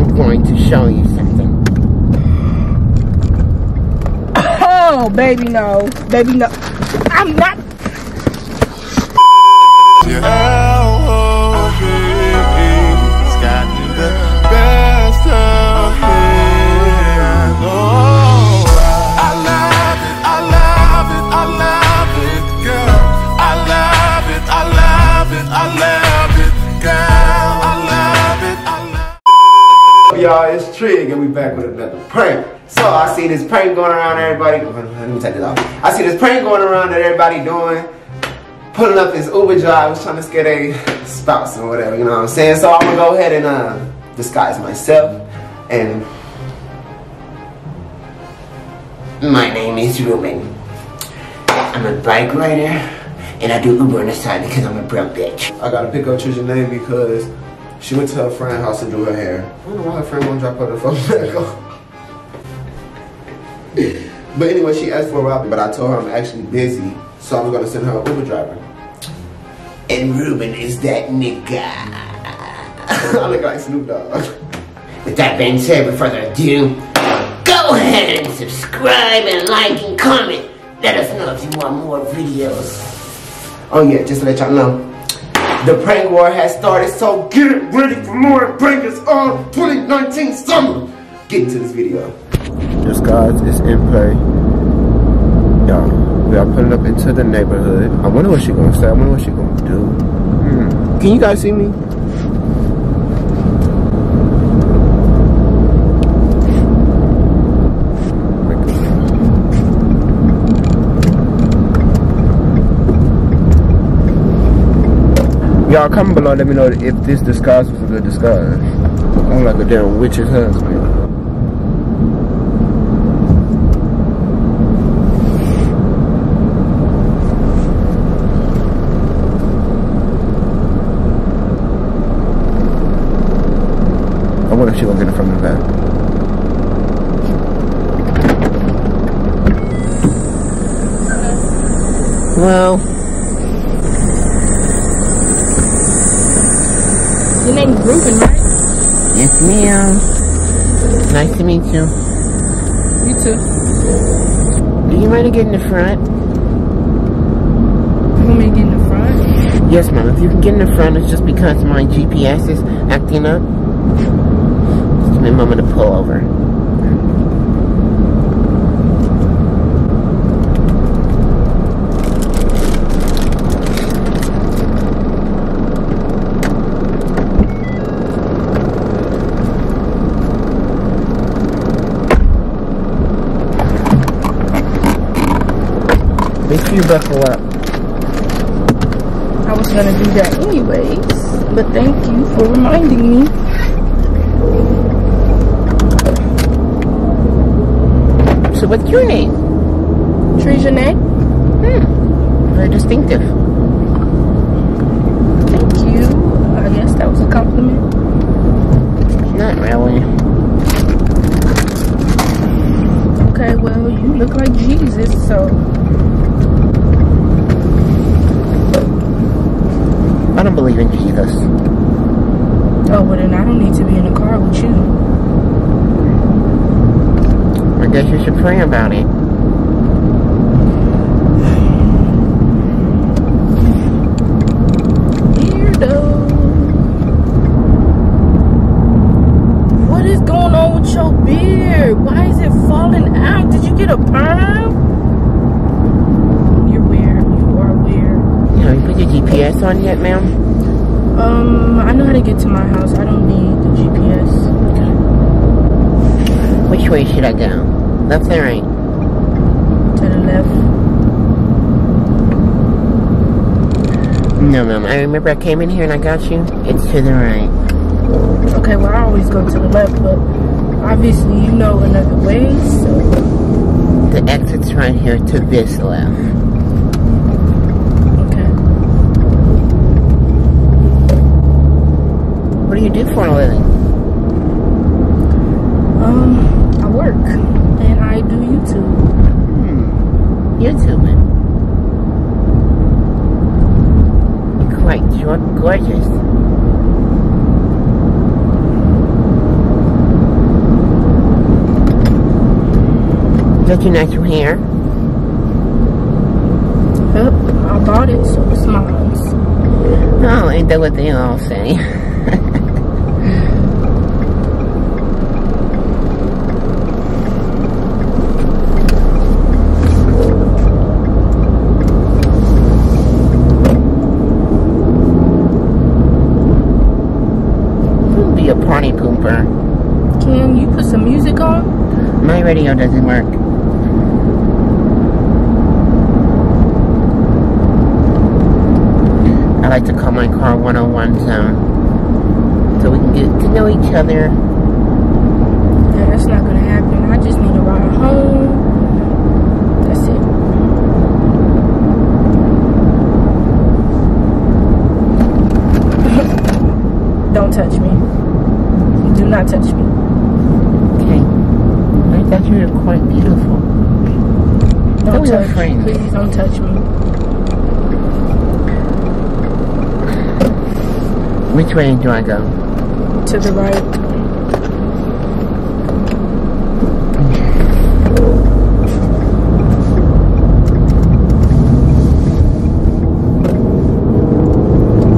I'm going to show you something. Oh, baby, no. Baby, no. I'm not. Y'all, it's Trigg, and we back with another prank. So I see this prank going around everybody. Let me take this off. I see this prank going around that everybody doing. Pulling up this Uber driver, trying to scare their spouse or whatever, you know what I'm saying? So I'm gonna go ahead and uh, disguise myself. And my name is Ruben. I'm a bike rider, and I do Uber on the side because I'm a broke bitch. I gotta pick up Trijonay because she went to her friend's house to do her hair. I don't know why her friend won't drop her the phone back but anyway, she asked for a ride, but I told her I'm actually busy, so I'm gonna send her an Uber driver. And Ruben is that nigga. I look like Snoop Dogg. With that being said, without further ado, go ahead and subscribe and like and comment. Let us know if you want more videos. Oh yeah, just to let y'all know, the prank war has started, so get ready for more prankers on 2019 summer. Get into this video. Disguise is in play. Y'all, we are pulling up into the neighborhood. I wonder what she gonna say. I wonder what she gonna do. Hmm. Can you guys see me? Y'all comment below let me know if this disguise was a good disguise. I'm like a damn witch's husband. I wonder if she gonna get it from the back. Well, Your name's Ruben, right? Yes, ma'am. Nice to meet you. You too. Do you mind to get in the front? You want me to get in the front? Yes, ma'am. If you can get in the front, it's just because my GPS is acting up. Just give me a moment to pull over. Make sure you buckle up. I was gonna do that anyways, but thank you for reminding me. So what's your name? Trijanette? Hmm. Very distinctive. Thank you. I guess that was a compliment. Not really. Okay, well, you look like Jesus, so don't believe in Jesus. Oh, well then I don't need to be in a car with you. I guess you should pray about it. Weirdo. What is going on with your beard? Why is it falling out? Did you get a perm? You're weird. You are weird. Have you put your GPS on yet, ma'am? Um, I know how to get to my house. I don't need the GPS. Which way should I go? Left or right? To the left. No, ma'am. I remember I came in here and I got you. It's to the right. Okay, well I always go to the left, but obviously you know another way, so The exit's right here to this left. do you do for a living? Um, I work and I do YouTube. Hmm. You're quite you're gorgeous. Got your natural hair? Yep, I bought it so it's mine. Oh, ain't that what they all say? radio doesn't work. I like to call my car 101 zone so we can get to know each other. Yeah, that's not gonna happen. I just need to ride home. That's it. Don't touch me. Do not touch me. Okay. I thought you were quite beautiful. Don't we were touch. friends. Please don't touch me. Which way do I go? To the right.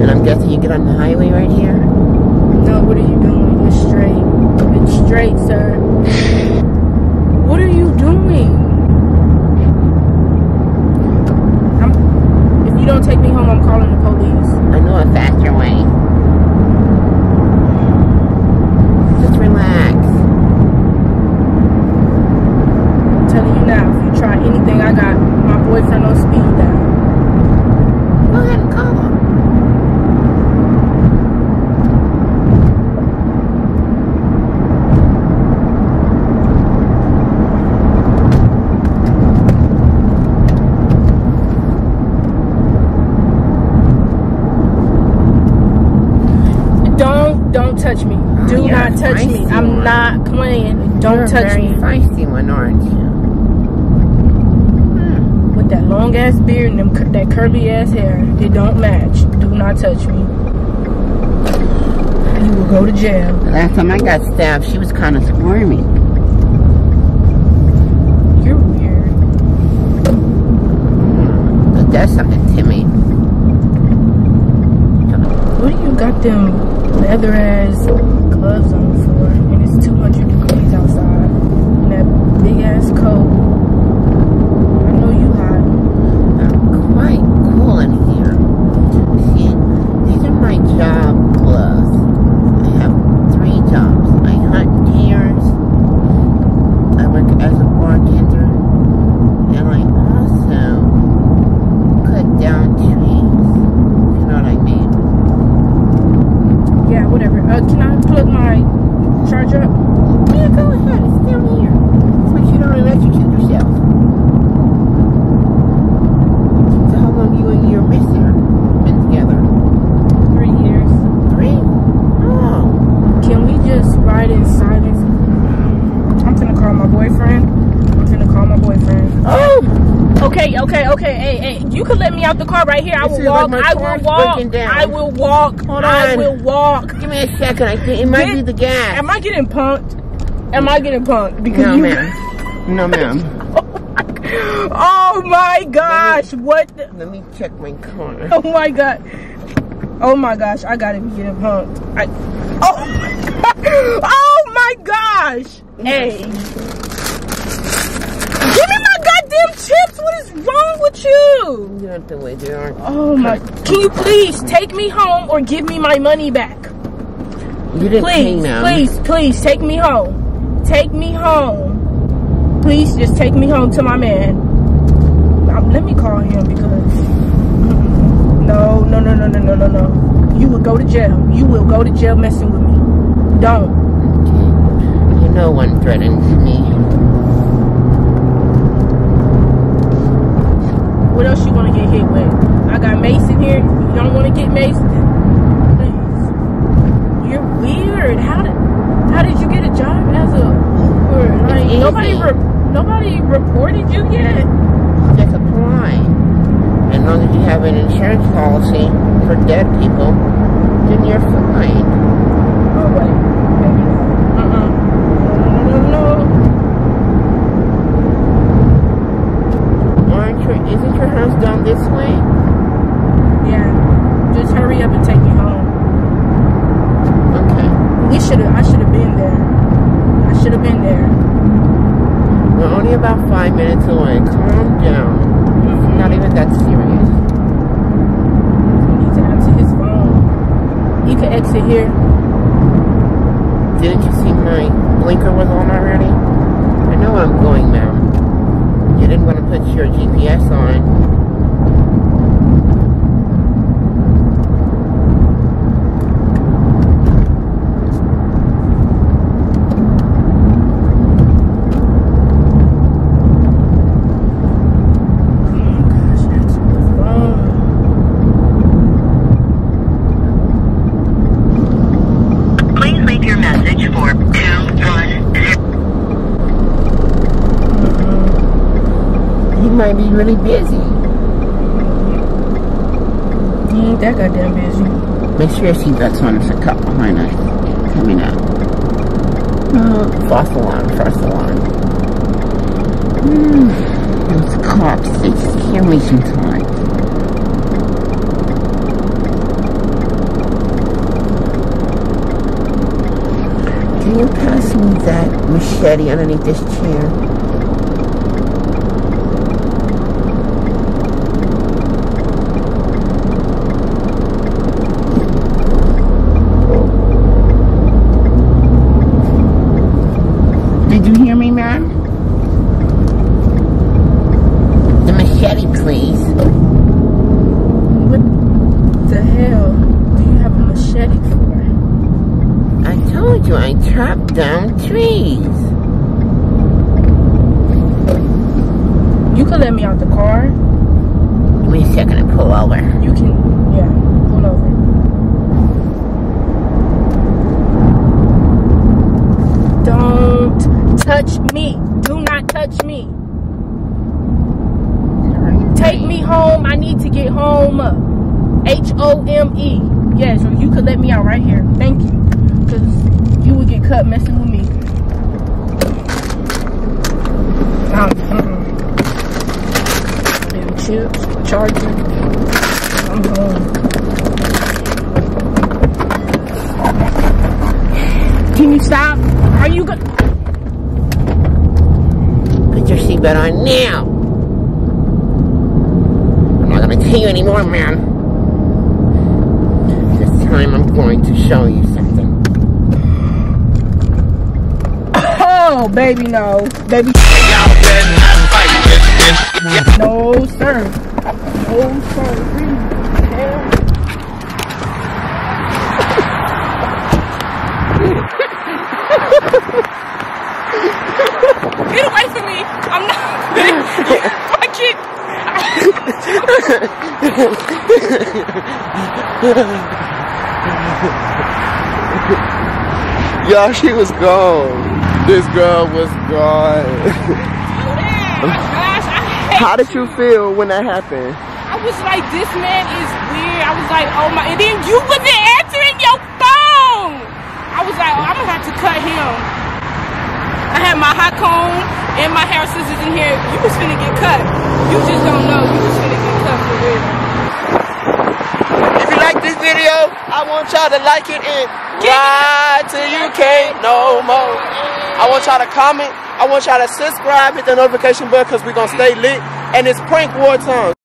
And I'm guessing you get on the highway right here? No, what are you doing? You're straight. It's straight, sir. What are you doing? I'm, home, I'm calling the police. I know a faster way. Just relax. I'm telling you now, if you try anything, I got my boyfriend on speed dial. Go ahead and call him. Don't, don't touch me. Do not touch me. I'm one. not playing. Don't You're touch very me. feisty one, aren't you? Hmm. With that long ass beard and them, that curly ass hair, it don't match. Do not touch me. You will go to jail. The last time I got stabbed, she was kind of squirmy. You're weird. But that's something to me. What do you got them leather ass gloves on for? And it's 200 degrees outside. And that big ass coat. I know you hot. I'm quite cool in here. See, these are my job gloves. I have three jobs. I hunt deers. I work as a bartender. And I also cut down trees. You know what I mean? Yeah, whatever. Uh, can I plug my charger up? Yeah, go ahead. It's down here. But you don't electrocute yourself. So how long you and your mister been together? Three years. Three? Oh. Can we just ride in silence? I'm finna call my boyfriend. I'm finna call my boyfriend. Oh! Okay, okay. Hey, hey, you can let me out the car right here. I will like walk. my I will walk. I will walk. Hold I on. will walk. Give me a second. I think it might Get- be the gas. Am I getting punked? Am I getting punked? Because No, you. ma'am. No, ma'am. Oh my gosh! What? The, Let me check my car. oh my god! Oh my gosh! I gotta be getting punked. I. Oh. oh my gosh! Hey. Give me my goddamn chips! What is wrong with you? You don't have to wait there. Oh my! Can you please take me home or give me my money back? You didn't pay Please, please, please take me home. Take me home. Please just take me home to my man. Um, let me call him because no, no, no, no, no, no, no, no. You will go to jail. You will go to jail messing with me. Don't. You know one threatens me. What else you want to get hit with? I got Mace in here. You don't want to get Mace? Please. You're weird. How did how did you get a job as a? Like nobody re- nobody reported you yet. Just apply. As long as you have an insurance policy for dead people, then you're fine. Oh wait, maybe not. Uh-uh. No, no, no, no. Minutes away. Calm down. It's not even that serious. He needs to answer his phone. He could exit here. Didn't you see my blinker was on already? I know where I'm going, ma'am. You didn't want to put your GPS on. Gosh, answer the phone. Please leave your message for 210. He might be really busy. He ain't that goddamn busy. Make sure your seatbelt's on. There's a cop behind us. Coming up. Oh, false alarm, false alarm. Hmm. Those cops, they scare me sometimes. Can you pass me that machete underneath this chair? Did you hear me, ma'am? The machete, please. What the hell do you have a machete for? Told you I chopped down trees. You could let me out the car. Me a second to pull over. You can, yeah, pull over. Don't touch me. Do not touch me. Take me home. I need to get home. H O M E. Yes, or you could let me out right here. Thank you. Because you would get cut messing with me. Um. Damn chips, charger. I'm home. Can you stop? Are you good? Put your seatbelt on now. I'm not gonna tell you anymore, man. This time I'm going to show you something. Oh, baby, no. Baby. No, sir. No, sir. Hell. Get away from me. I'm not. I can't. Y'all, she was gone. This girl was gone. Gosh, How did you feel when that happened? I was like, this man is weird. I was like, oh my. And then you wasn't answering your phone. I was like, oh, I'm gonna have to cut him. I had my hot comb and my hair scissors in here. You was finna get cut. You just don't know. You was finna get cut for real. If you like this video, I want y'all to like it and ride till you can't no more. I want y'all to comment. I want y'all to subscribe, hit the notification bell because we're going to stay lit. And it's prank war time.